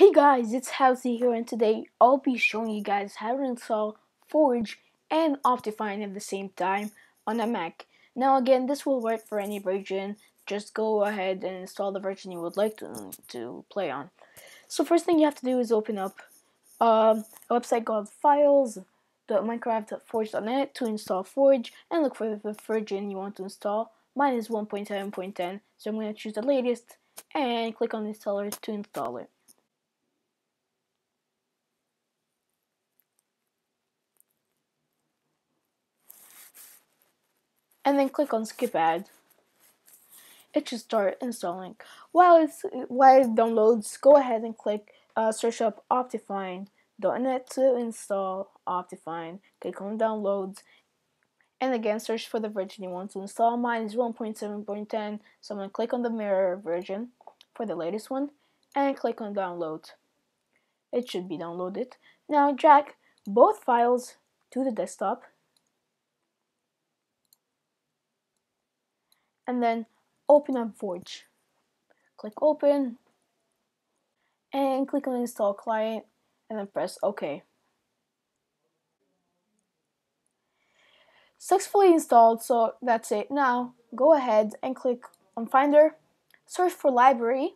Hey guys, it's Halsey here and today I'll be showing you guys how to install Forge and Optifine at the same time on a Mac. Now again, this will work for any version, just go ahead and install the version you would like to, to play on. So first thing you have to do is open up um, a website called files.minecraftforge.net to install Forge and look for the version you want to install. Mine is 1.7.10, so I'm going to choose the latest and click on installer to install it. And then click on skip ad. It should start installing. While it's while it downloads, go ahead and click uh, search up Optifine.net to install Optifine. Click on downloads and again search for the version you want to install. Mine is 1.7.10, so I'm going to click on the mirror version for the latest one and click on download. It should be downloaded. Now drag both files to the desktop and then open up Forge. Click open and click on install client and then press OK. Successfully installed, so that's it. Now go ahead and click on Finder, search for library,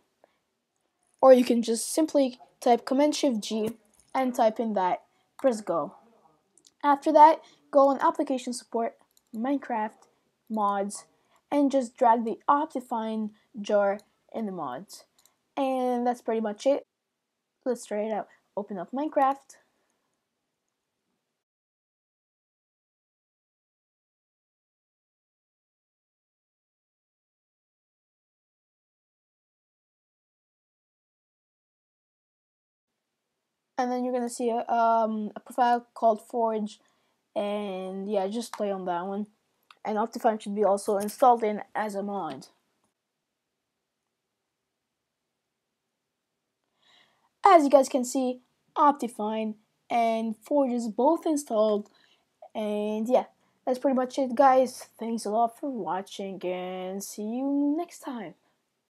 or you can just simply type Command Shift G and type in that, press go. After that, go on Application Support, Minecraft, Mods, and just drag the Optifine jar in the mods. And that's pretty much it. Let's try it out. Open up Minecraft. And then you're gonna see a, um, a profile called Forge, and yeah, just play on that one and Optifine should be also installed in as a mod. As you guys can see, Optifine and Forge is both installed and yeah, that's pretty much it guys. Thanks a lot for watching and see you next time.